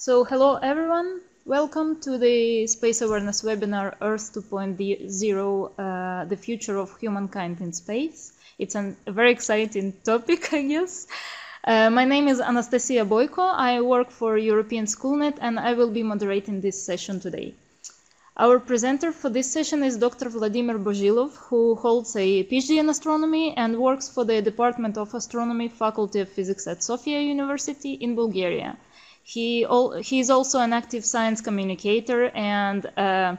So, hello everyone. Welcome to the Space Awareness webinar Earth 2.0 uh, The Future of Humankind in Space. It's an, a very exciting topic, I guess. Uh, my name is Anastasia Boyko. I work for European Schoolnet and I will be moderating this session today. Our presenter for this session is Dr. Vladimir Bozhilov, who holds a PhD in astronomy and works for the Department of Astronomy, Faculty of Physics at Sofia University in Bulgaria. He, is also an active science communicator and uh,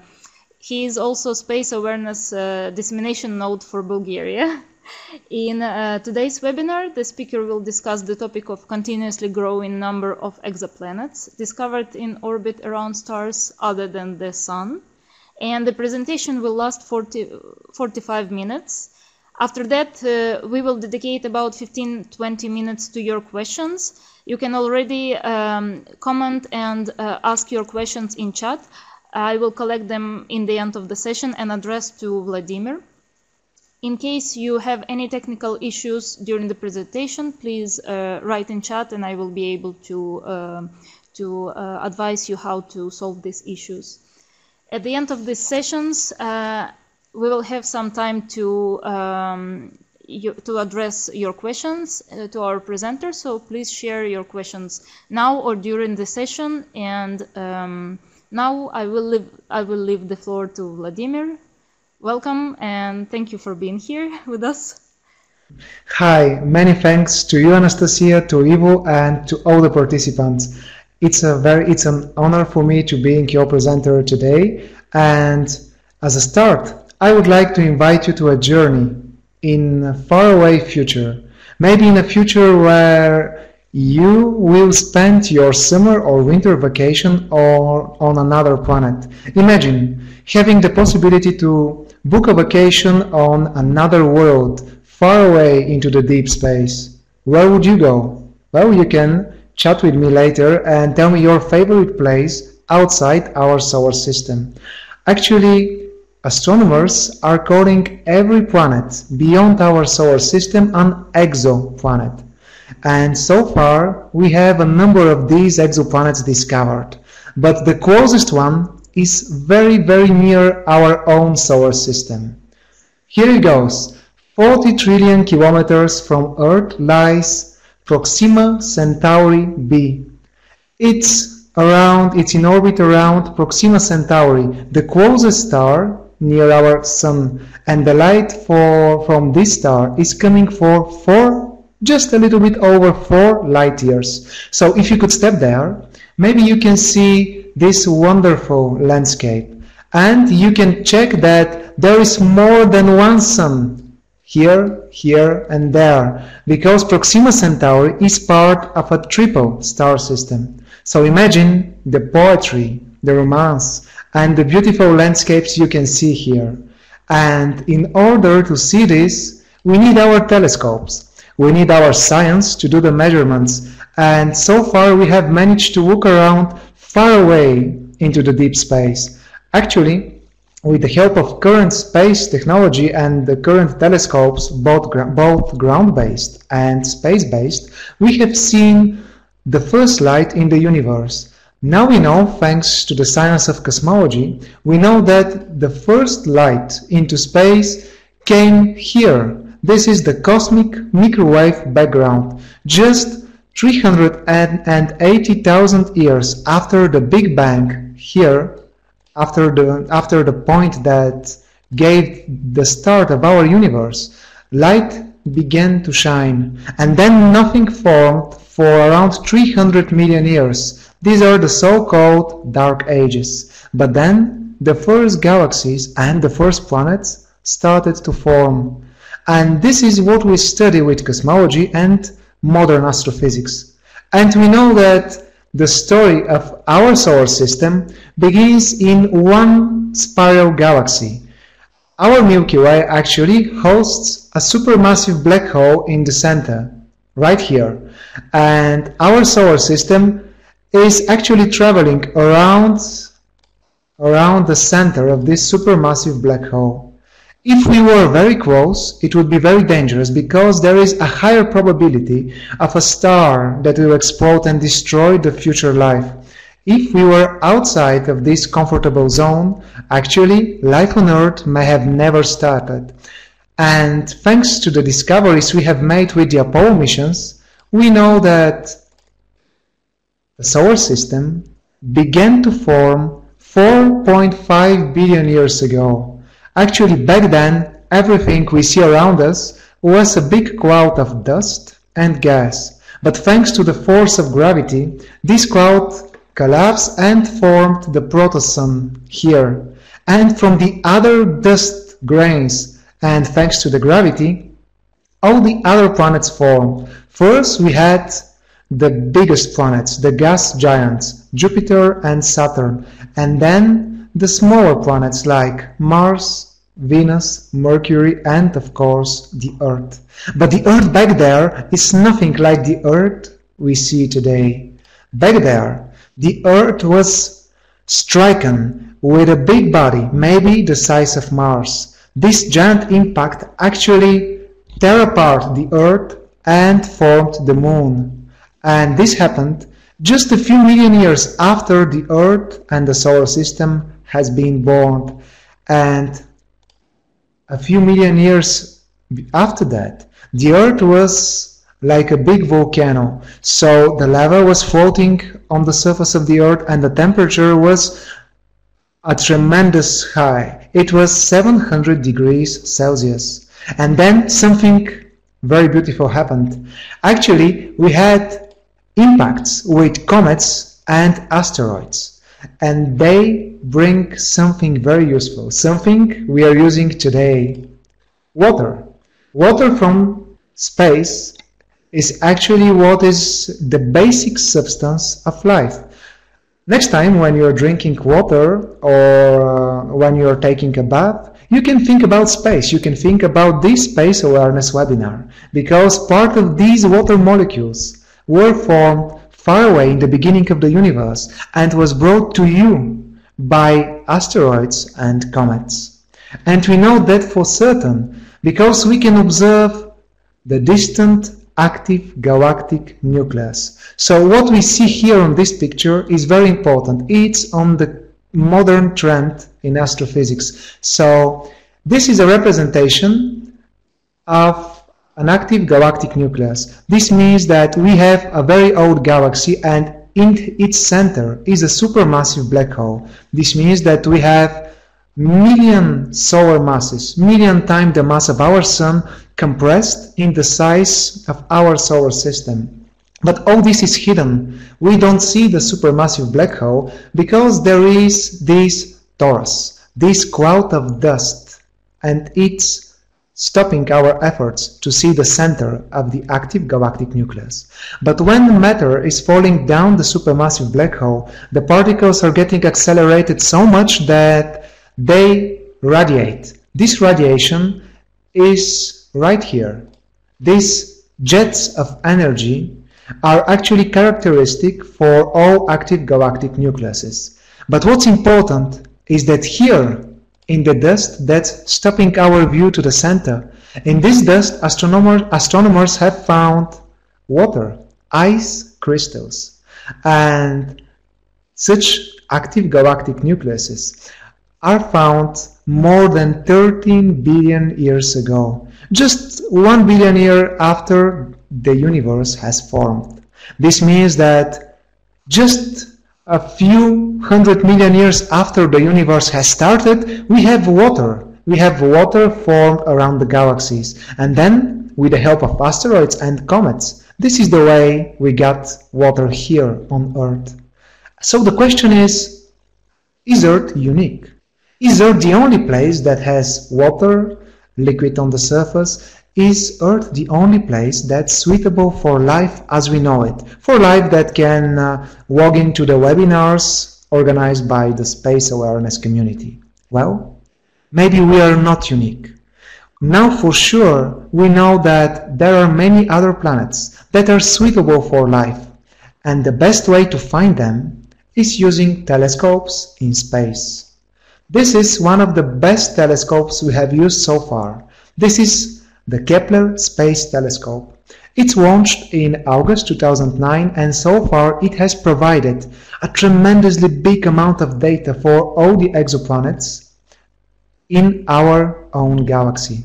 he is also space awareness uh, dissemination node for Bulgaria. In uh, today's webinar, the speaker will discuss the topic of continuously growing number of exoplanets discovered in orbit around stars other than the Sun and the presentation will last 40, 45 minutes. After that, uh, we will dedicate about 15-20 minutes to your questions. You can already um, comment and uh, ask your questions in chat. I will collect them in the end of the session and address to Vladimir. In case you have any technical issues during the presentation, please uh, write in chat and I will be able to, uh, to uh, advise you how to solve these issues. At the end of these sessions, uh, we will have some time to um, you, to address your questions uh, to our presenter. So please share your questions now or during the session. And um, now I will leave I will leave the floor to Vladimir. Welcome and thank you for being here with us. Hi, many thanks to you, Anastasia, to Ivo, and to all the participants. It's a very it's an honor for me to be your presenter today. And as a start, I would like to invite you to a journey in a faraway future. Maybe in a future where you will spend your summer or winter vacation or on another planet. Imagine having the possibility to book a vacation on another world far away into the deep space. Where would you go? Well, you can Chat with me later and tell me your favorite place outside our solar system. Actually, astronomers are calling every planet beyond our solar system an exoplanet. And so far, we have a number of these exoplanets discovered. But the closest one is very, very near our own solar system. Here it goes. 40 trillion kilometers from Earth lies Proxima Centauri b. It's around, it's in orbit around Proxima Centauri, the closest star near our sun, and the light for, from this star is coming for four, just a little bit over four light years. So if you could step there, maybe you can see this wonderful landscape. And you can check that there is more than one sun here, here, and there, because Proxima Centauri is part of a triple star system. So imagine the poetry, the romance, and the beautiful landscapes you can see here. And in order to see this, we need our telescopes. We need our science to do the measurements. And so far we have managed to look around far away into the deep space. Actually, with the help of current space technology and the current telescopes, both, both ground-based and space-based, we have seen the first light in the universe. Now we know, thanks to the science of cosmology, we know that the first light into space came here. This is the cosmic microwave background, just 380,000 years after the Big Bang here after the, after the point that gave the start of our universe, light began to shine, and then nothing formed for around 300 million years. These are the so-called dark ages. But then the first galaxies and the first planets started to form. And this is what we study with cosmology and modern astrophysics. And we know that the story of our solar system begins in one spiral galaxy. Our Milky Way actually hosts a supermassive black hole in the center, right here. And our solar system is actually traveling around, around the center of this supermassive black hole. If we were very close, it would be very dangerous because there is a higher probability of a star that will explode and destroy the future life. If we were outside of this comfortable zone, actually life on Earth may have never started. And thanks to the discoveries we have made with the Apollo missions, we know that the solar system began to form 4.5 billion years ago. Actually, back then, everything we see around us was a big cloud of dust and gas. But thanks to the force of gravity, this cloud collapsed and formed the protosun here. And from the other dust grains, and thanks to the gravity, all the other planets formed. First, we had the biggest planets, the gas giants, Jupiter and Saturn, and then the smaller planets like Mars, Venus, Mercury, and of course the Earth. But the Earth back there is nothing like the Earth we see today. Back there, the Earth was stricken with a big body, maybe the size of Mars. This giant impact actually tore apart the Earth and formed the Moon. And this happened just a few million years after the Earth and the solar system has been born. And a few million years after that, the Earth was like a big volcano. So the lava was floating on the surface of the earth and the temperature was a tremendous high. It was 700 degrees Celsius. And then something very beautiful happened. Actually, we had impacts with comets and asteroids. And they bring something very useful, something we are using today. Water. Water from space is actually what is the basic substance of life. Next time when you're drinking water or uh, when you're taking a bath, you can think about space. You can think about this space awareness webinar because part of these water molecules were formed far away in the beginning of the universe and was brought to you by asteroids and comets. And we know that for certain because we can observe the distant active galactic nucleus. So what we see here on this picture is very important. It's on the modern trend in astrophysics. So this is a representation of an active galactic nucleus. This means that we have a very old galaxy and in its center is a supermassive black hole. This means that we have million solar masses, million times the mass of our sun compressed in the size of our solar system. But all this is hidden. We don't see the supermassive black hole because there is this torus, this cloud of dust, and it's stopping our efforts to see the center of the active galactic nucleus. But when matter is falling down the supermassive black hole, the particles are getting accelerated so much that they radiate. This radiation is right here. These jets of energy are actually characteristic for all active galactic nucleuses. But what's important is that here in the dust that's stopping our view to the center, in this dust astronomers, astronomers have found water, ice crystals, and such active galactic nucleuses are found more than 13 billion years ago, just 1 billion year after the universe has formed. This means that just a few hundred million years after the universe has started, we have water. We have water formed around the galaxies. And then, with the help of asteroids and comets, this is the way we got water here on Earth. So the question is, is Earth unique? Is Earth the only place that has water, liquid on the surface? Is Earth the only place that's suitable for life as we know it? For life that can uh, log into the webinars organized by the space awareness community? Well, maybe we are not unique. Now for sure we know that there are many other planets that are suitable for life and the best way to find them is using telescopes in space. This is one of the best telescopes we have used so far. This is the Kepler Space Telescope. It's launched in August 2009 and so far it has provided a tremendously big amount of data for all the exoplanets in our own galaxy.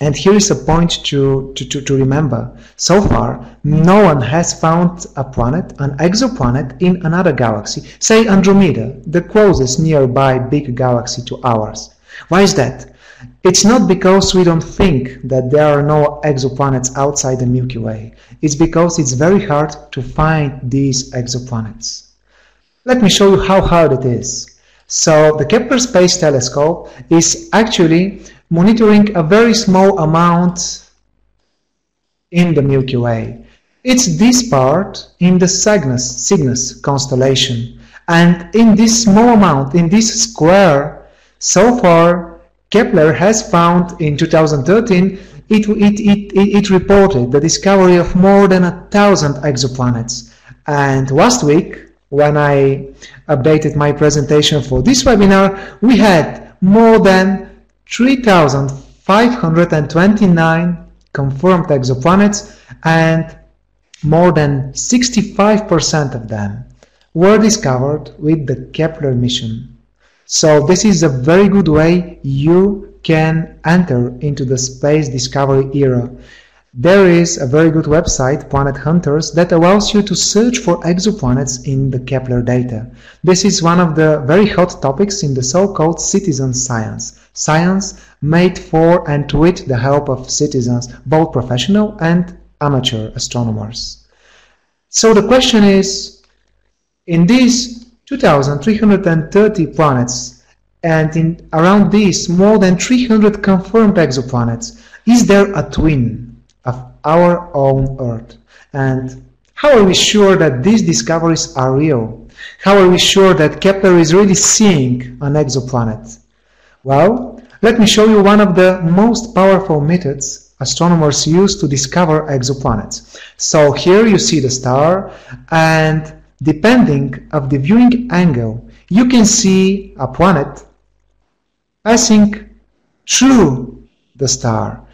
And here is a point to, to, to, to, remember. So far, no one has found a planet, an exoplanet, in another galaxy, say Andromeda, the closest nearby big galaxy to ours. Why is that? It's not because we don't think that there are no exoplanets outside the Milky Way. It's because it's very hard to find these exoplanets. Let me show you how hard it is. So the Kepler Space Telescope is actually monitoring a very small amount in the Milky Way. It's this part in the Cygnus, Cygnus constellation. And in this small amount, in this square, so far Kepler has found in 2013 it, it, it, it, reported the discovery of more than a thousand exoplanets. And last week, when I updated my presentation for this webinar, we had more than 3,529 confirmed exoplanets and more than 65% of them were discovered with the Kepler mission. So this is a very good way you can enter into the space discovery era. There is a very good website, Planet Hunters, that allows you to search for exoplanets in the Kepler data. This is one of the very hot topics in the so-called citizen science. Science made for and with the help of citizens, both professional and amateur astronomers. So the question is, in these 2,330 planets and in around these more than 300 confirmed exoplanets, is there a twin of our own Earth. And how are we sure that these discoveries are real? How are we sure that Kepler is really seeing an exoplanet? Well, let me show you one of the most powerful methods astronomers use to discover exoplanets. So here you see the star and depending of the viewing angle, you can see a planet passing through the star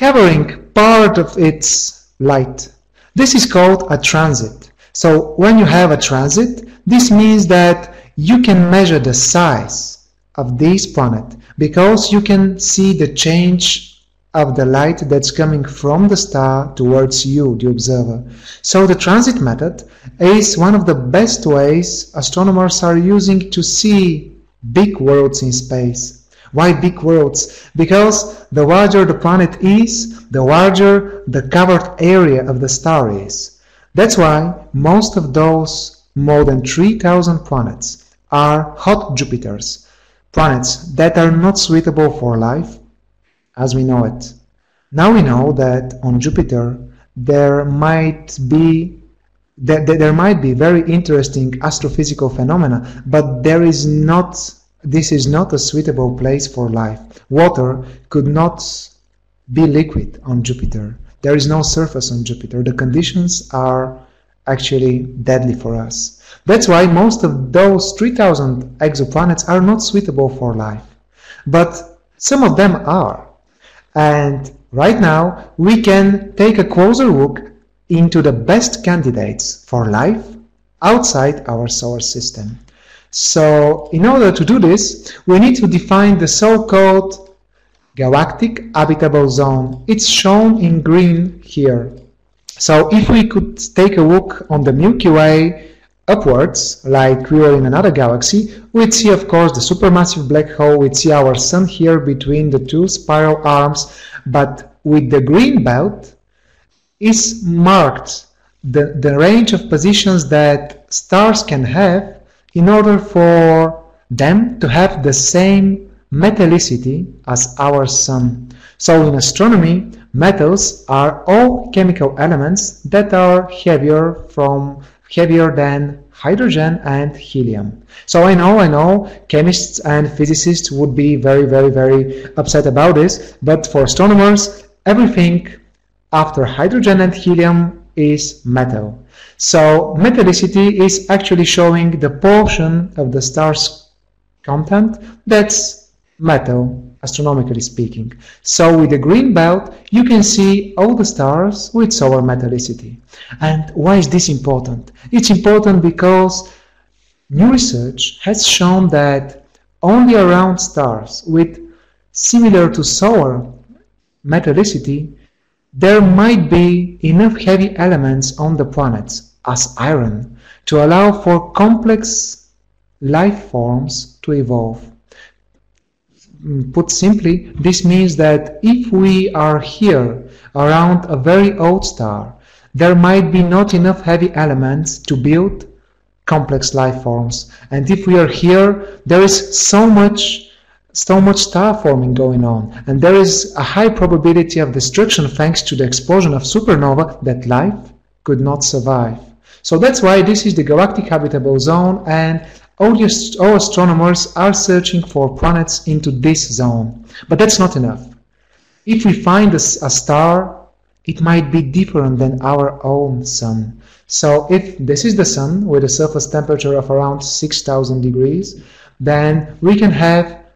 covering part of its light. This is called a transit. So when you have a transit, this means that you can measure the size of this planet because you can see the change of the light that's coming from the star towards you, the observer. So the transit method is one of the best ways astronomers are using to see big worlds in space. Why big worlds? Because the larger the planet is, the larger the covered area of the star is. That's why most of those more than 3000 planets are hot Jupiters, planets that are not suitable for life as we know it. Now we know that on Jupiter there might be that there might be very interesting astrophysical phenomena, but there is not this is not a suitable place for life. Water could not be liquid on Jupiter. There is no surface on Jupiter. The conditions are actually deadly for us. That's why most of those 3000 exoplanets are not suitable for life. But some of them are. And right now we can take a closer look into the best candidates for life outside our solar system. So in order to do this, we need to define the so-called galactic habitable zone. It's shown in green here. So if we could take a look on the Milky Way upwards, like we were in another galaxy, we'd see of course the supermassive black hole, we'd see our sun here between the two spiral arms, but with the green belt is marked the, the range of positions that stars can have in order for them to have the same metallicity as our Sun. So in astronomy, metals are all chemical elements that are heavier from heavier than hydrogen and helium. So I know, I know, chemists and physicists would be very, very, very upset about this, but for astronomers, everything after hydrogen and helium is metal. So metallicity is actually showing the portion of the star's content that's metal. Astronomically speaking. So with the green belt, you can see all the stars with solar metallicity. And why is this important? It's important because new research has shown that only around stars with similar to solar metallicity, there might be enough heavy elements on the planets, as iron, to allow for complex life forms to evolve. Mm, put simply, this means that if we are here around a very old star, there might be not enough heavy elements to build complex life forms. And if we are here, there is so much so much star forming going on, and there is a high probability of destruction thanks to the explosion of supernova that life could not survive. So that's why this is the galactic habitable zone, and all, all astronomers are searching for planets into this zone. But that's not enough. If we find a, a star, it might be different than our own sun. So if this is the sun with a surface temperature of around 6000 degrees, then we can have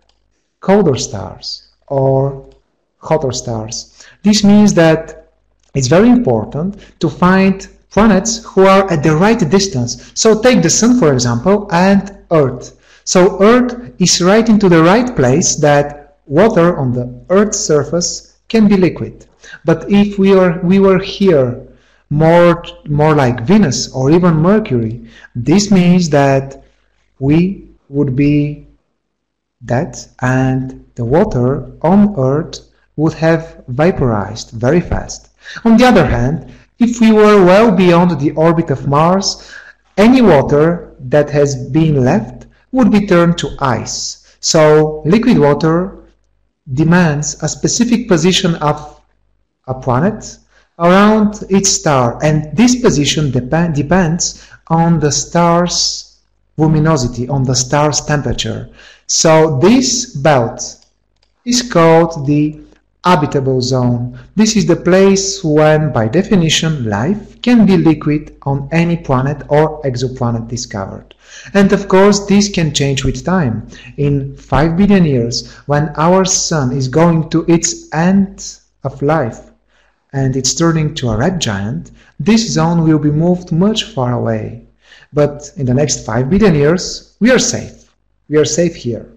colder stars or hotter stars. This means that it's very important to find planets who are at the right distance. So take the Sun, for example, and Earth. So Earth is right into the right place that water on the Earth's surface can be liquid. But if we, are, we were here more, more like Venus or even Mercury, this means that we would be dead and the water on Earth would have vaporized very fast. On the other hand, if we were well beyond the orbit of Mars, any water that has been left would be turned to ice. So liquid water demands a specific position of a planet around its star and this position dep depends on the star's luminosity, on the star's temperature. So this belt is called the habitable zone. This is the place when, by definition, life can be liquid on any planet or exoplanet discovered. And of course, this can change with time. In 5 billion years, when our sun is going to its end of life and it's turning to a red giant, this zone will be moved much far away. But in the next 5 billion years, we are safe. We are safe here.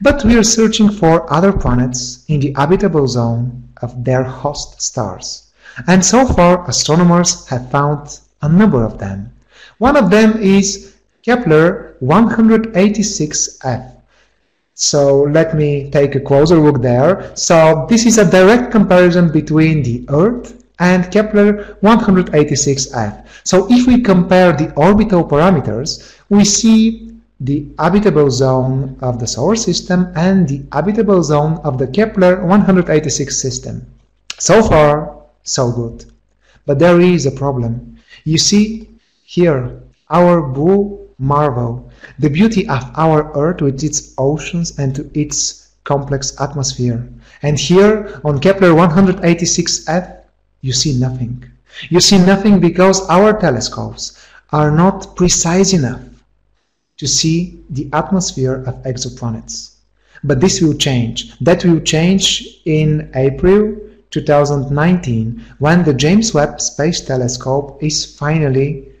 But we are searching for other planets in the habitable zone of their host stars. And so far, astronomers have found a number of them. One of them is Kepler 186f. So let me take a closer look there. So this is a direct comparison between the Earth and Kepler 186f. So if we compare the orbital parameters, we see the habitable zone of the solar system and the habitable zone of the Kepler 186 system. So far, so good. But there is a problem. You see here our blue marvel, the beauty of our Earth with its oceans and to its complex atmosphere. And here on Kepler 186f, you see nothing. You see nothing because our telescopes are not precise enough to see the atmosphere of exoplanets. But this will change. That will change in April 2019 when the James Webb Space Telescope is finally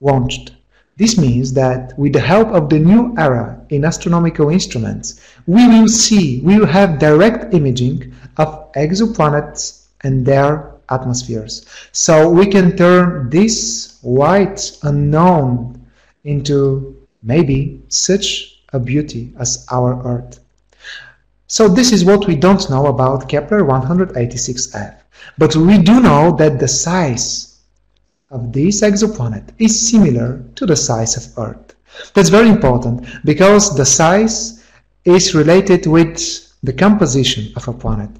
launched. This means that with the help of the new era in astronomical instruments, we will see, we will have direct imaging of exoplanets and their atmospheres. So we can turn this white unknown into maybe such a beauty as our Earth. So this is what we don't know about Kepler 186f. But we do know that the size of this exoplanet is similar to the size of Earth. That's very important because the size is related with the composition of a planet.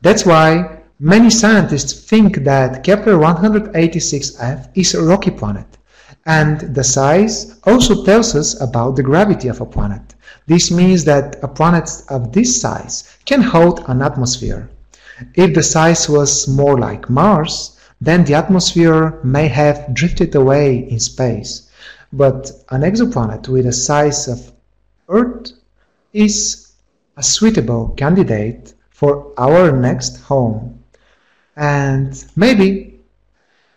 That's why many scientists think that Kepler 186f is a rocky planet and the size also tells us about the gravity of a planet. This means that a planet of this size can hold an atmosphere. If the size was more like Mars, then the atmosphere may have drifted away in space. But an exoplanet with a size of Earth is a suitable candidate for our next home. And maybe,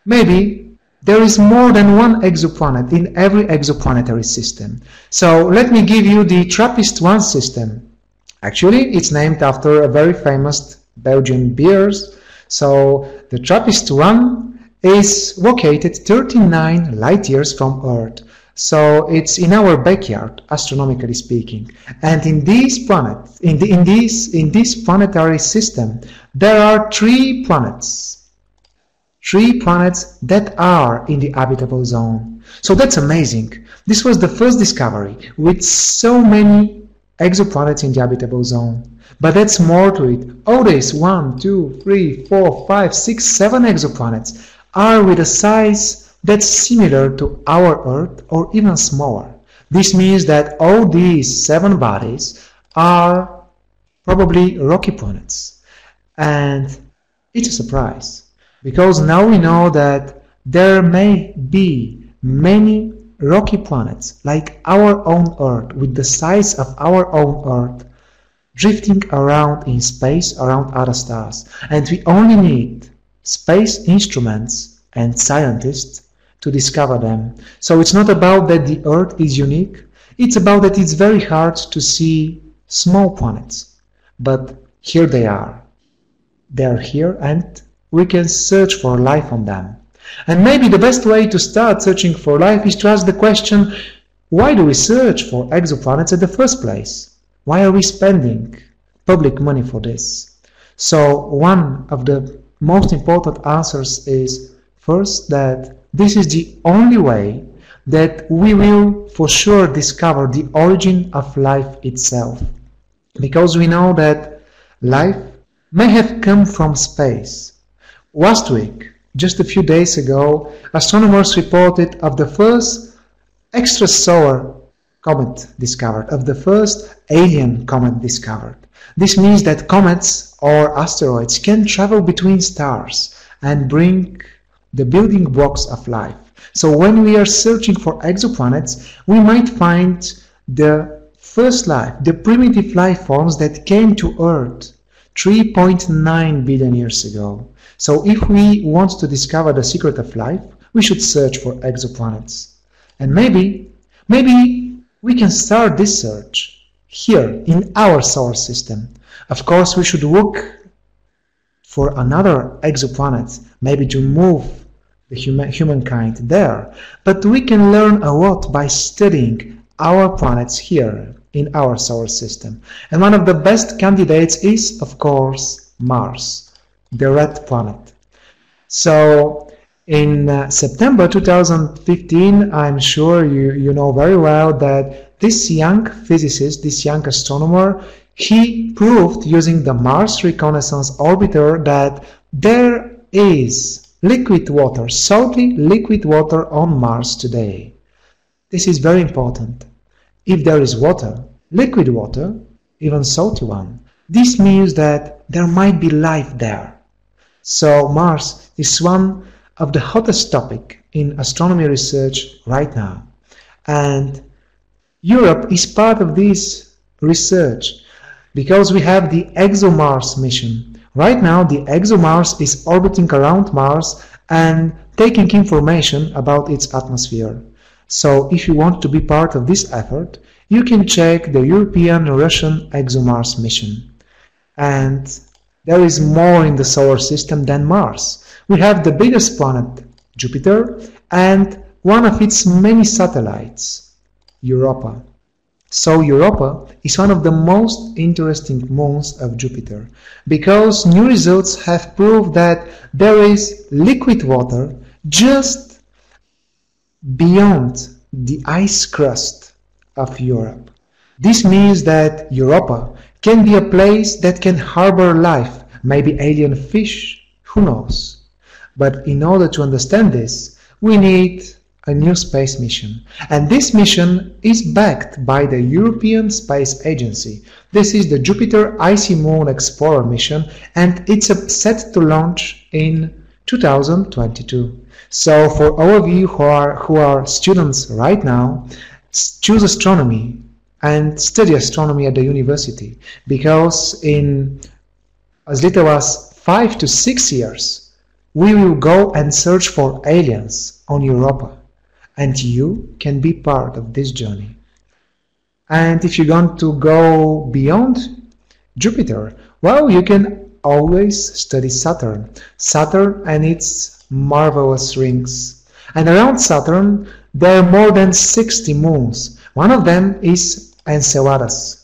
maybe there is more than one exoplanet in every exoplanetary system. So let me give you the TRAPPIST-1 system. Actually, it's named after a very famous Belgian beers. So the TRAPPIST-1 is located 39 light years from Earth. So it's in our backyard, astronomically speaking. And in this planet, in, the, in, this, in this planetary system, there are three planets. Three planets that are in the habitable zone. So that's amazing. This was the first discovery with so many exoplanets in the habitable zone. But that's more to it. All these one, two, three, four, five, six, seven exoplanets are with a size that's similar to our Earth or even smaller. This means that all these seven bodies are probably rocky planets. And it's a surprise because now we know that there may be many rocky planets like our own Earth with the size of our own Earth drifting around in space around other stars and we only need space instruments and scientists to discover them. So it's not about that the Earth is unique, it's about that it's very hard to see small planets. But here they are. They are here and we can search for life on them. And maybe the best way to start searching for life is to ask the question, why do we search for exoplanets in the first place? Why are we spending public money for this? So one of the most important answers is first that this is the only way that we will for sure discover the origin of life itself. Because we know that life may have come from space. Last week, just a few days ago, astronomers reported of the first extrasolar comet discovered, of the first alien comet discovered. This means that comets or asteroids can travel between stars and bring the building blocks of life. So when we are searching for exoplanets, we might find the first life, the primitive life forms that came to Earth 3.9 billion years ago. So if we want to discover the secret of life, we should search for exoplanets. And maybe, maybe we can start this search here in our solar system. Of course, we should look for another exoplanet, maybe to move the human, humankind there. But we can learn a lot by studying our planets here in our solar system. And one of the best candidates is, of course, Mars, the red planet. So in uh, September 2015, I'm sure you, you know very well that this young physicist, this young astronomer, he proved using the Mars Reconnaissance Orbiter that there is liquid water, salty liquid water on Mars today. This is very important. If there is water, liquid water, even salty one, this means that there might be life there. So Mars is one of the hottest topic in astronomy research right now. And Europe is part of this research because we have the ExoMars mission Right now, the ExoMars is orbiting around Mars and taking information about its atmosphere. So if you want to be part of this effort, you can check the European-Russian ExoMars mission. And there is more in the solar system than Mars. We have the biggest planet, Jupiter, and one of its many satellites, Europa. So Europa is one of the most interesting moons of Jupiter because new results have proved that there is liquid water just beyond the ice crust of Europe. This means that Europa can be a place that can harbor life, maybe alien fish, who knows. But in order to understand this, we need a new space mission. And this mission is backed by the European Space Agency. This is the Jupiter Icy Moon Explorer mission and it's set to launch in 2022. So for all of you who are, who are students right now, choose astronomy and study astronomy at the university because in as little as five to six years we will go and search for aliens on Europa and you can be part of this journey. And if you want to go beyond Jupiter, well, you can always study Saturn. Saturn and its marvelous rings. And around Saturn, there are more than 60 moons. One of them is Enceladus.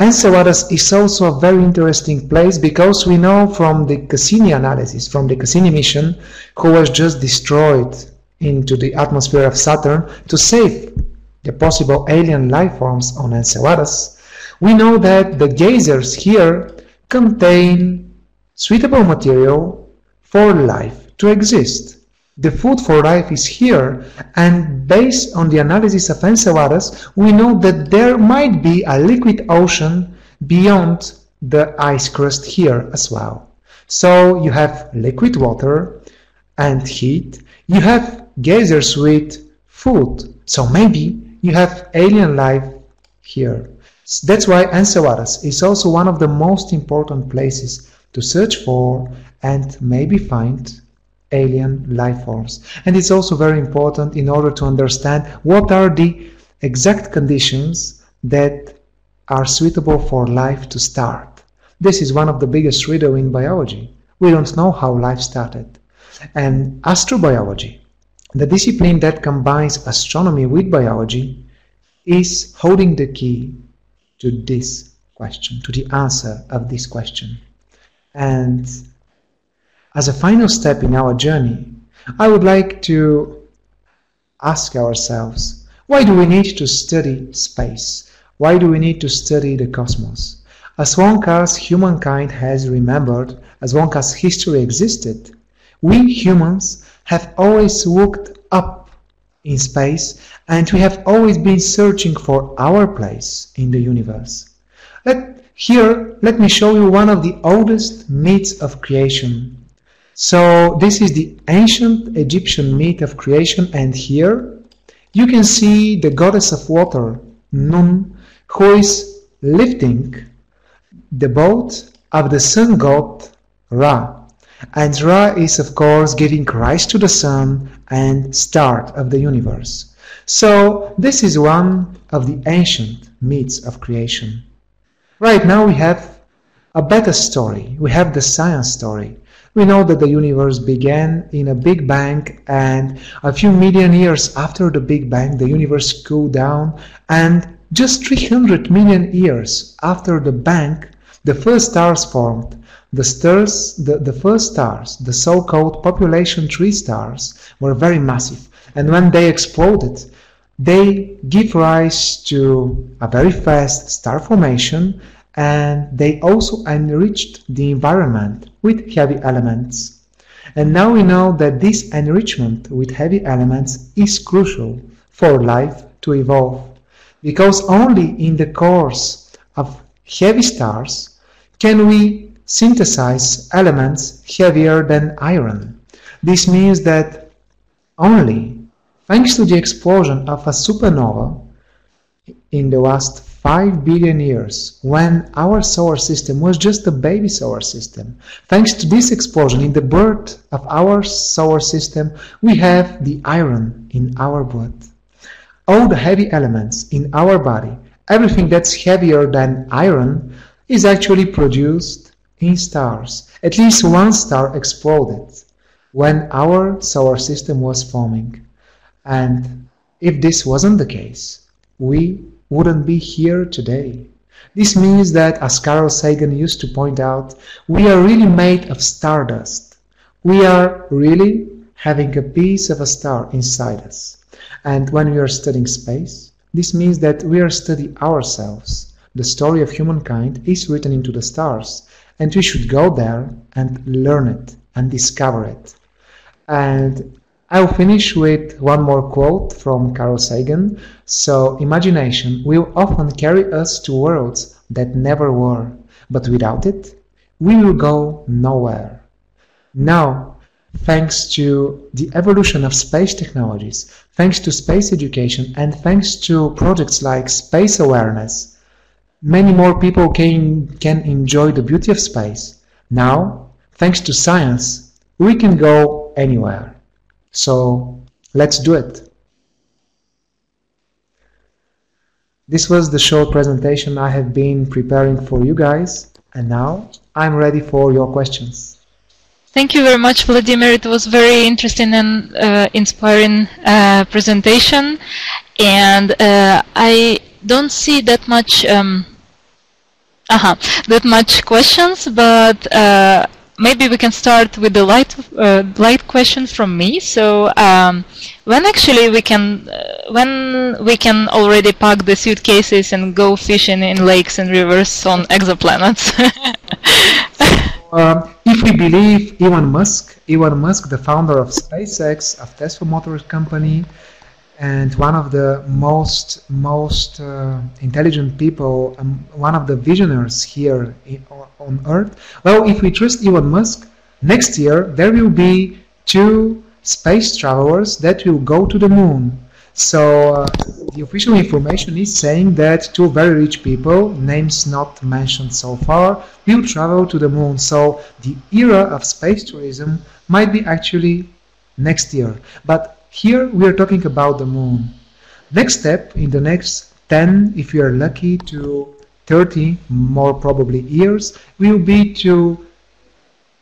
Enceladus is also a very interesting place because we know from the Cassini analysis, from the Cassini mission, who was just destroyed into the atmosphere of Saturn to save the possible alien life forms on Enceladus, we know that the geysers here contain suitable material for life to exist. The food for life is here, and based on the analysis of Enceladus, we know that there might be a liquid ocean beyond the ice crust here as well. So you have liquid water and heat, you have geysers with food, so maybe you have alien life here. That's why Enceladus is also one of the most important places to search for and maybe find alien life forms. And it's also very important in order to understand what are the exact conditions that are suitable for life to start. This is one of the biggest riddle in biology. We don't know how life started. And astrobiology, the discipline that combines astronomy with biology, is holding the key to this question, to the answer of this question. And as a final step in our journey, I would like to ask ourselves, why do we need to study space? Why do we need to study the cosmos? As long as humankind has remembered, as long as history existed, we humans have always looked up in space and we have always been searching for our place in the universe. Let, here, let me show you one of the oldest myths of creation so this is the ancient Egyptian myth of creation and here you can see the goddess of water, Nun, who is lifting the boat of the sun god Ra. And Ra is of course giving rise to the sun and start of the universe. So this is one of the ancient myths of creation. Right now we have a better story. We have the science story. We know that the universe began in a Big Bang and a few million years after the Big Bang the universe cooled down and just 300 million years after the bang the first stars formed. The stars, the, the first stars, the so-called population tree stars, were very massive and when they exploded they give rise to a very fast star formation and they also enriched the environment with heavy elements. And now we know that this enrichment with heavy elements is crucial for life to evolve, because only in the course of heavy stars can we synthesize elements heavier than iron. This means that only thanks to the explosion of a supernova in the last 5 billion years, when our solar system was just a baby solar system. Thanks to this explosion in the birth of our solar system, we have the iron in our blood. All the heavy elements in our body, everything that's heavier than iron, is actually produced in stars. At least one star exploded when our solar system was forming. And if this wasn't the case, we wouldn't be here today. This means that, as Carl Sagan used to point out, we are really made of stardust. We are really having a piece of a star inside us. And when we are studying space, this means that we are studying ourselves. The story of humankind is written into the stars, and we should go there and learn it and discover it. And I'll finish with one more quote from Carl Sagan. So, imagination will often carry us to worlds that never were, but without it, we will go nowhere. Now, thanks to the evolution of space technologies, thanks to space education, and thanks to projects like space awareness, many more people can, can enjoy the beauty of space. Now, thanks to science, we can go anywhere. So, let's do it. This was the short presentation I have been preparing for you guys, and now I'm ready for your questions. Thank you very much, Vladimir. It was very interesting and uh, inspiring uh, presentation, and uh, I don't see that much um, uh-huh, that much questions, but uh, maybe we can start with the light uh, light question from me. So um, when actually we can uh, when we can already pack the suitcases and go fishing in lakes and rivers on exoplanets? Um, if we believe Elon Musk, Elon Musk, the founder of SpaceX, of Tesla Motors company, and one of the most most uh, intelligent people, um, one of the visionaries here in, on Earth. Well, if we trust Elon Musk, next year there will be two space travelers that will go to the moon. So uh, the official information is saying that two very rich people, names not mentioned so far, will travel to the moon. So the era of space tourism might be actually next year. But here we are talking about the moon. Next step in the next 10, if you are lucky, to 30 more probably years, will be to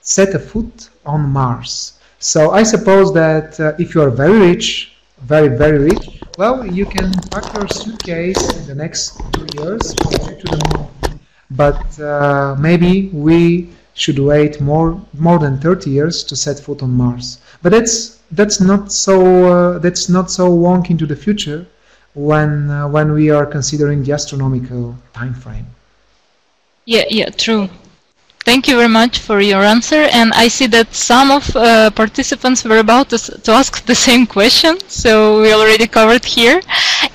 set a foot on Mars. So I suppose that uh, if you are very rich, very, very rich, well, you can pack your suitcase in the next two years to the moon. But uh, maybe we should wait more, more than 30 years to set foot on Mars. But that's, that's, not, so, uh, that's not so long into the future when, uh, when we are considering the astronomical time frame. Yeah, yeah, true. Thank you very much for your answer. And I see that some of uh, participants were about to, to, ask the same question, so we already covered here.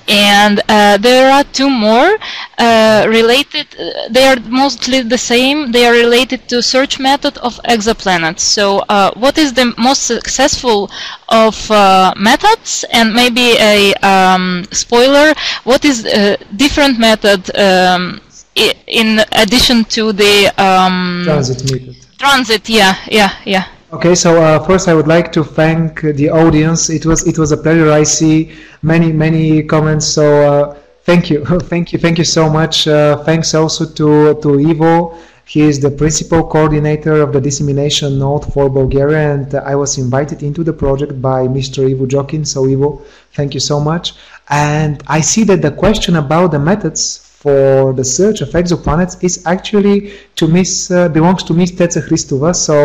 And uh, there are two more uh, related. Uh, they are mostly the same. They are related to search method of exoplanets. So, uh, what is the most successful of uh, methods? And maybe a um, spoiler: what is a different method? Um, in addition to the um, transit method. Transit, yeah, yeah, yeah. Okay, so uh, first I would like to thank the audience. It was it was a pleasure. I see many many comments. So uh, thank you, thank you, thank you so much. Uh, thanks also to to Ivo. He is the principal coordinator of the dissemination node for Bulgaria, and I was invited into the project by Mr. Ivo Jokin. So Ivo, thank you so much. And I see that the question about the methods for the search of exoplanets is actually to Miss uh, belongs to Miss Teca Hristova. So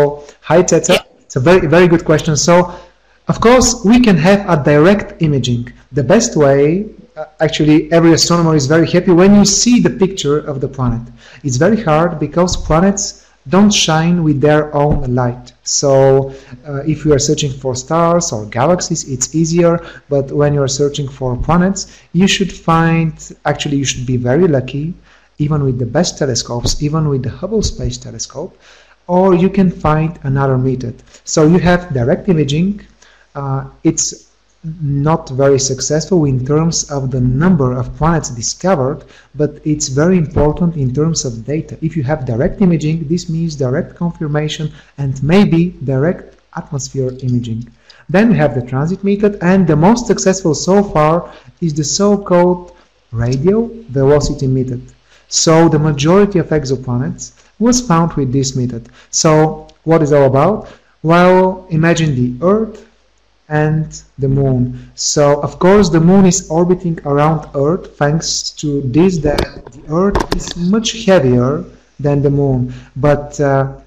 hi Teca, yeah. it's a very very good question. So of course we can have a direct imaging. The best way, uh, actually, every astronomer is very happy when you see the picture of the planet. It's very hard because planets don't shine with their own light. So uh, if you are searching for stars or galaxies, it's easier. But when you are searching for planets, you should find, actually you should be very lucky, even with the best telescopes, even with the Hubble Space Telescope, or you can find another method. So you have direct imaging. Uh, it's not very successful in terms of the number of planets discovered, but it's very important in terms of data. If you have direct imaging, this means direct confirmation and maybe direct atmosphere imaging. Then we have the transit method, and the most successful so far is the so-called radial velocity method. So the majority of exoplanets was found with this method. So what is all about? Well, imagine the Earth and the moon. So of course the moon is orbiting around Earth thanks to this that the Earth is much heavier than the moon. But uh,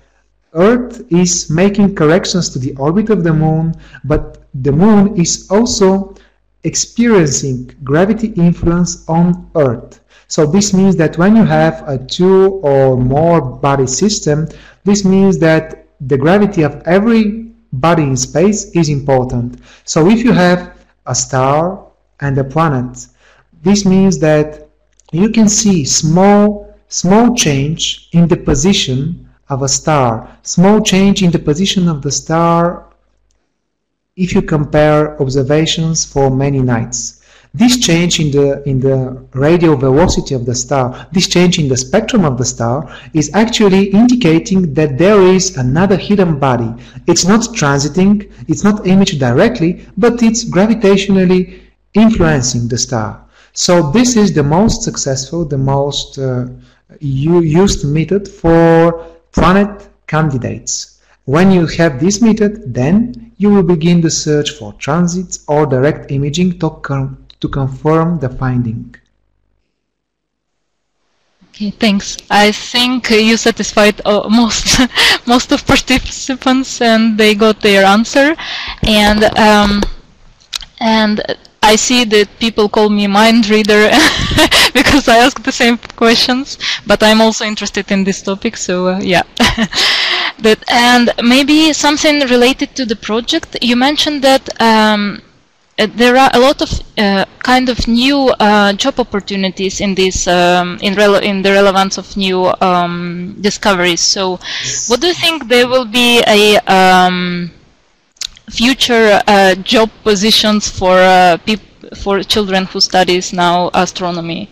Earth is making corrections to the orbit of the moon, but the moon is also experiencing gravity influence on Earth. So this means that when you have a two or more body system, this means that the gravity of every body in space is important. So if you have a star and a planet, this means that you can see small, small change in the position of a star, small change in the position of the star if you compare observations for many nights. This change in the, in the radial velocity of the star, this change in the spectrum of the star is actually indicating that there is another hidden body. It's not transiting, it's not imaged directly, but it's gravitationally influencing the star. So this is the most successful, the most uh, used method for planet candidates. When you have this method, then you will begin the search for transits or direct imaging to, to confirm the finding. Okay, thanks. I think you satisfied uh, most most of participants, and they got their answer. And um, and I see that people call me mind reader because I ask the same questions. But I'm also interested in this topic, so uh, yeah. that and maybe something related to the project. You mentioned that. Um, there are a lot of uh, kind of new uh, job opportunities in this um, in, in, the relevance of new um, discoveries. So, what do you think there will be a um, future uh, job positions for uh, for children who studies now astronomy?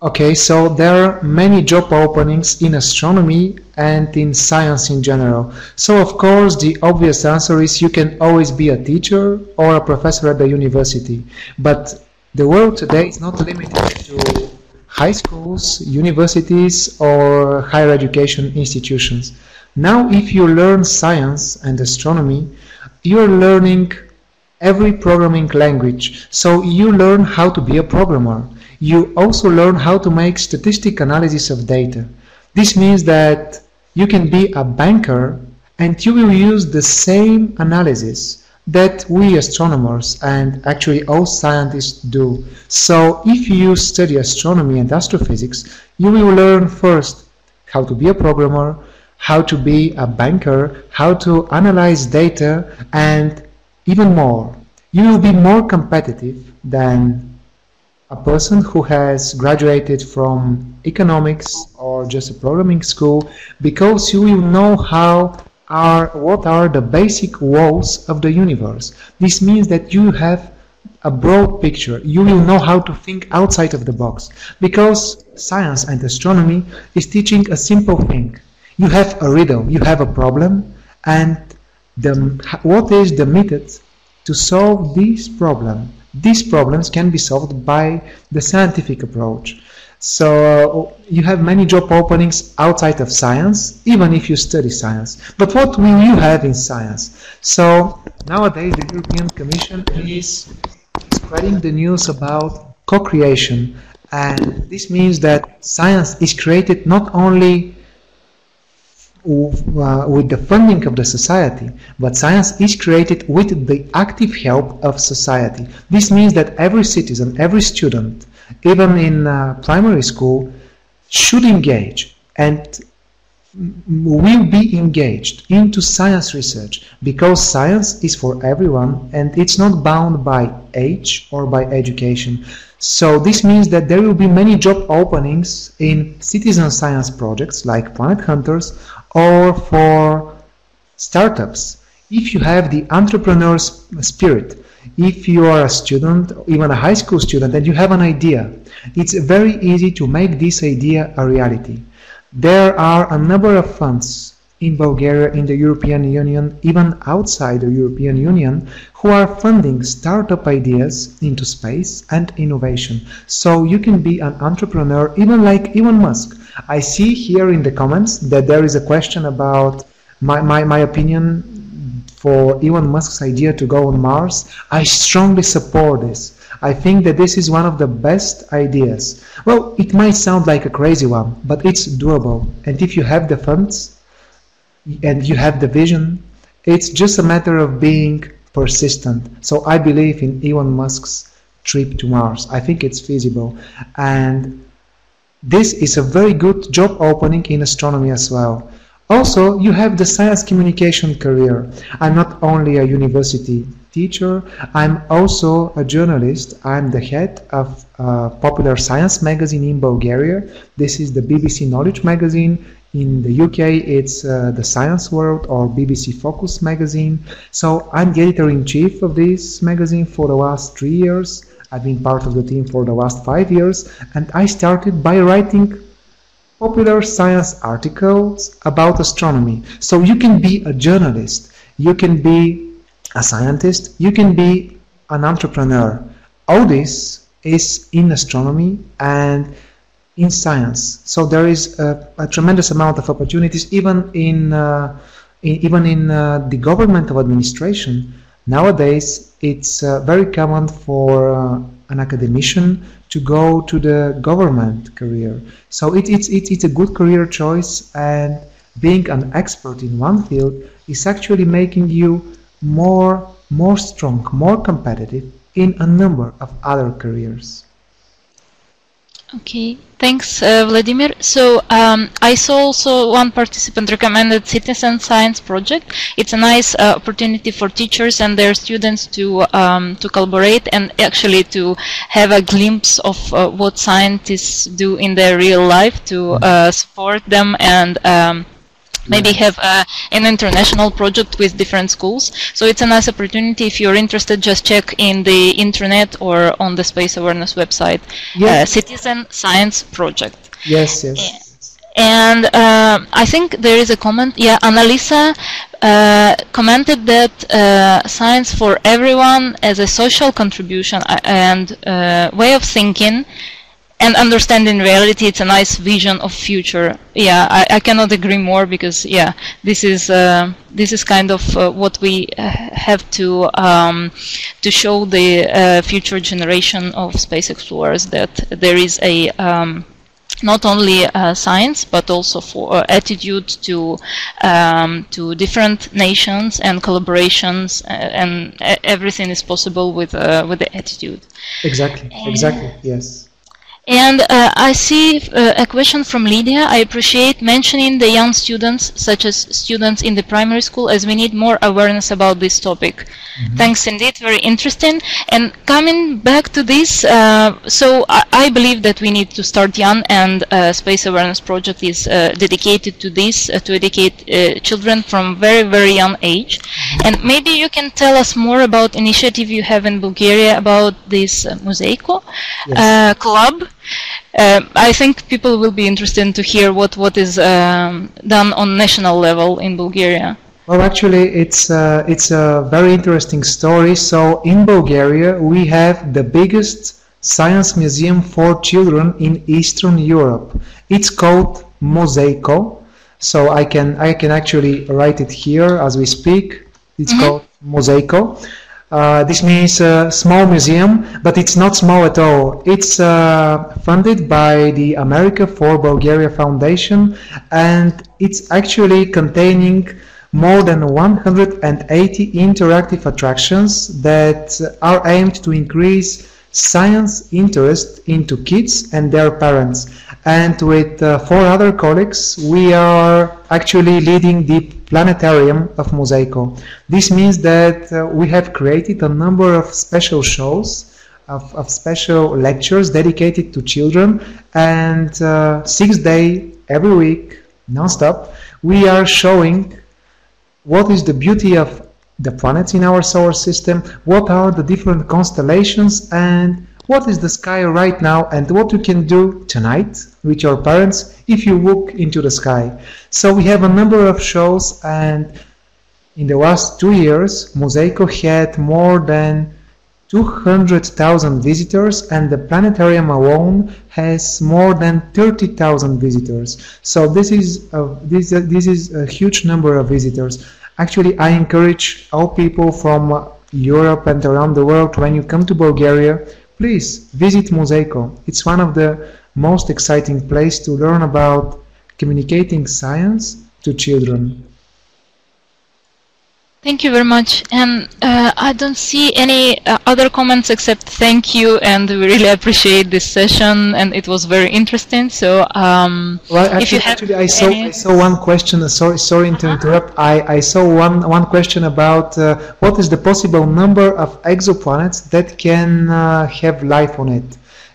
Okay, so there are many job openings in astronomy and in science in general. So of course the obvious answer is you can always be a teacher or a professor at the university. But the world today is not limited to high schools, universities or higher education institutions. Now if you learn science and astronomy, you're learning every programming language. So you learn how to be a programmer you also learn how to make statistic analysis of data. This means that you can be a banker and you will use the same analysis that we astronomers and actually all scientists do. So if you study astronomy and astrophysics, you will learn first how to be a programmer, how to be a banker, how to analyze data, and even more. You will be more competitive than a person who has graduated from economics or just a programming school because you will know how are what are the basic walls of the universe. This means that you have a broad picture. You will know how to think outside of the box because science and astronomy is teaching a simple thing. You have a riddle you have a problem and the what is the method to solve this problem these problems can be solved by the scientific approach. So you have many job openings outside of science, even if you study science. But what will you have in science? So nowadays the European Commission is spreading the news about co-creation and this means that science is created not only uh, with the funding of the society, but science is created with the active help of society. This means that every citizen, every student, even in uh, primary school, should engage and will be engaged into science research because science is for everyone and it's not bound by age or by education. So this means that there will be many job openings in citizen science projects like Planet Hunters or for startups. If you have the entrepreneur's spirit, if you are a student, even a high school student, and you have an idea, it's very easy to make this idea a reality. There are a number of funds in Bulgaria, in the European Union, even outside the European Union, who are funding startup ideas into space and innovation. So you can be an entrepreneur, even like Elon Musk. I see here in the comments that there is a question about my, my, my opinion for Elon Musk's idea to go on Mars. I strongly support this. I think that this is one of the best ideas. Well, it might sound like a crazy one, but it's doable. And if you have the funds and you have the vision, it's just a matter of being persistent. So I believe in Elon Musk's trip to Mars. I think it's feasible. And this is a very good job opening in astronomy as well. Also, you have the science communication career. I'm not only a university teacher, I'm also a journalist. I'm the head of a popular science magazine in Bulgaria. This is the BBC Knowledge magazine. In the UK, it's uh, the Science World or BBC Focus magazine. So I'm the editor-in-chief of this magazine for the last three years. I've been part of the team for the last five years, and I started by writing popular science articles about astronomy. So you can be a journalist, you can be a scientist, you can be an entrepreneur. All this is in astronomy and in science. So there is a, a tremendous amount of opportunities even in, uh, in even in uh, the governmental administration. Nowadays, it's uh, very common for uh, an academician to go to the government career. So it, it's, it, it's a good career choice and being an expert in one field is actually making you more, more strong, more competitive in a number of other careers. Okay, thanks, uh, Vladimir. So um, I saw also one participant recommended Citizen Science Project. It's a nice uh, opportunity for teachers and their students to um, to collaborate and actually to have a glimpse of uh, what scientists do in their real life to uh, support them and um, maybe have uh, an international project with different schools. So it's a nice opportunity. If you're interested, just check in the internet or on the Space Awareness website, Yes. uh, Citizen Science Project. Yes, yes. And uh, I think there is a comment. Yeah, Annalisa uh, commented that uh, science for everyone as a social contribution uh, and uh, way of thinking and understanding reality. It's a nice vision of future. Yeah, I, I cannot agree more because yeah, this is uh, this is kind of uh, what we uh, have to um, to show the uh, future generation of space explorers that there is a um, not only uh, science but also for uh, attitude to um, to different nations and collaborations uh, and everything is possible with uh, with the attitude. Exactly, exactly, yes. And uh, I see uh, a question from Lydia. I appreciate mentioning the young students, such as students in the primary school, as we need more awareness about this topic. Thanks indeed, very interesting. And coming back to this, uh, so I, I believe that we need to start young, and uh, Space Awareness Project is uh, dedicated to this, uh, to educate uh, children from very, very young age. And maybe you can tell us more about initiative you have in Bulgaria about this uh, Muzeiko uh, club. Uh, I think people will be interested to hear what, what is um, done on national level in Bulgaria. Well, actually, it's uh, it's a very interesting story. So, in Bulgaria, we have the biggest science museum for children in Eastern Europe. It's called Muzeiko. So, I can I can actually write it here as we speak. It's called Muzeiko. Uh, this means a small museum, but it's not small at all. It's uh, funded by the America for Bulgaria Foundation, and it's actually containing more than 180 interactive attractions that are aimed to increase science interest into kids and their parents. And with uh, four other colleagues, we are actually leading the planetarium of Muzeiko. This means that uh, we have created a number of special shows, of, of special lectures dedicated to children, and uh, six day every week, non-stop, we are showing what is the beauty of the planets in our solar system, what are the different constellations, and what is the sky right now, and what you can do tonight with your parents if you look into the sky. So we have a number of shows, and in the last two years, Muzeiko had more than 200,000 visitors and the planetarium alone has more than 30,000 visitors. So this is a, this, this is a huge number of visitors. Actually, I encourage all people from Europe and around the world when you come to Bulgaria, please visit Muzeiko. It's one of the most exciting places to learn about communicating science to children. Thank you very much. And uh, I don't see any uh, other comments except thank you, and we really appreciate this session, and it was very interesting. So, um, Well, if you have actually I saw I saw one question. uh, Sorry, sorry to interrupt. I, I saw one one question about uh, what is the possible number of exoplanets that can uh, have life on it.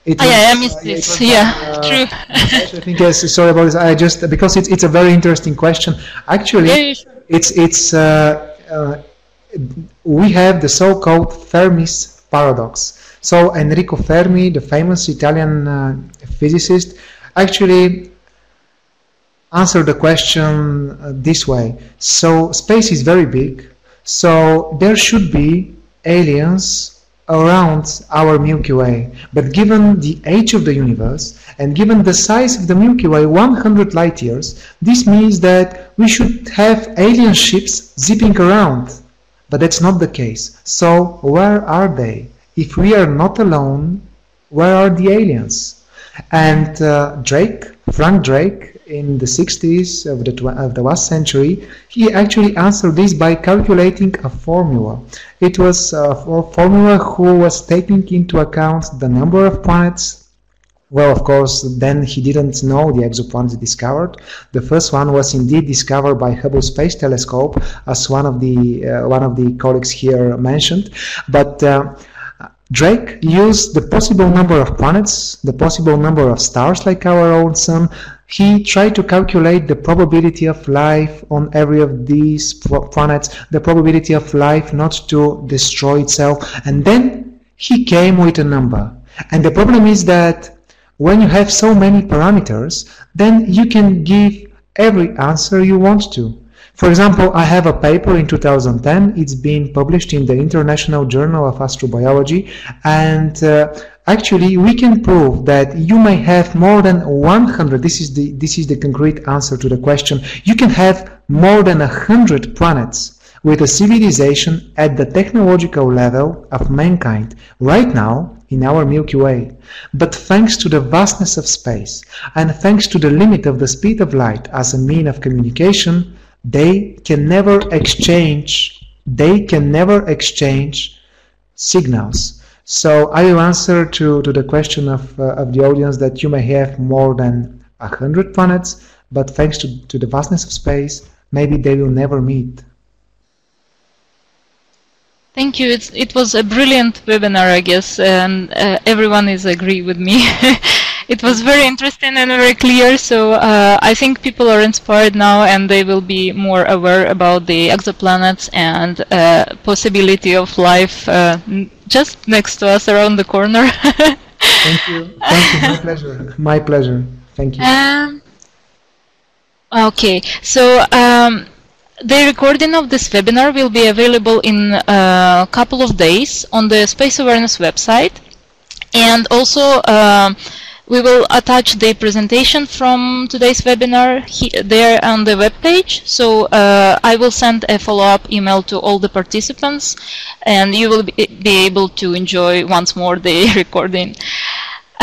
It Ah, yeah, I missed uh, this. was, Yeah, uh, true. I think yes. Sorry about this. I just because it's it's a very interesting question. Actually, Yeah, it's it's uh, uh, we have the so-called Fermi's paradox. So Enrico Fermi, the famous Italian uh, physicist, actually answered the question uh, this way. So space is very big, so there should be aliens around our Milky Way. But given the age of the universe and given the size of the Milky Way, 100 light years, this means that we should have alien ships zipping around. But that's not the case. So where are they? If we are not alone, where are the aliens? And uh, Drake, Frank Drake, in the 60s of the, of the last century, he actually answered this by calculating a formula. It was a formula who was taking into account the number of planets. Well, of course, then he didn't know the exoplanets discovered. The first one was indeed discovered by Hubble Space Telescope, as one of the uh, one of the colleagues here mentioned. But uh, Drake used the possible number of planets, the possible number of stars like our own sun. He tried to calculate the probability of life on every of these planets, the probability of life not to destroy itself, and then he came with a number. And the problem is that when you have so many parameters, then you can give every answer you want to. For example, I have a paper in 2010. It's been published in the International Journal of Astrobiology, and uh, actually, we can prove that you may have more than 100. This is the this is the concrete answer to the question. You can have more than 100 planets with a civilization at the technological level of mankind right now in our Milky Way. But thanks to the vastness of space and thanks to the limit of the speed of light as a mean of communication, they can never exchange they can never exchange signals. So I will answer to, to the question of, uh, of the audience that you may have more than a hundred planets, but thanks to, to the vastness of space, maybe they will never meet. Thank you. It's, it was a brilliant webinar, I guess, and uh, everyone is agree with me. it was very interesting and very clear. So uh, I think people are inspired now, and they will be more aware about the exoplanets and uh, possibility of life uh, just next to us, around the corner. Thank you. Thank you. My pleasure. My pleasure. Thank you. Um, okay, so um, the recording of this webinar will be available in a couple of days on the Space Awareness website. And also, um, we will attach the presentation from today's webinar there on the webpage. So uh, I will send a follow-up email to all the participants, and you will be, be able to enjoy once more the recording.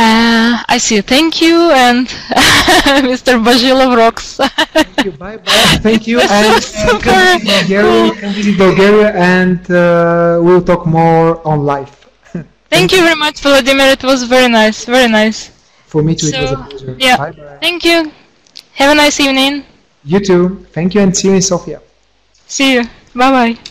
Uh, I see. Thank you, and Mr. Bozhilov rocks. Thank you. Bye bye. Thank you. And super visit Bulgaria. cool. Visit Bulgaria, and uh, we'll talk more on life. Thank you very much, Vladimir. It was very nice. Very nice. For me too, it was a pleasure. yeah. Bye bye. Thank you. Have a nice evening. You too. Thank you, and see you in Sofia. See you. Bye bye.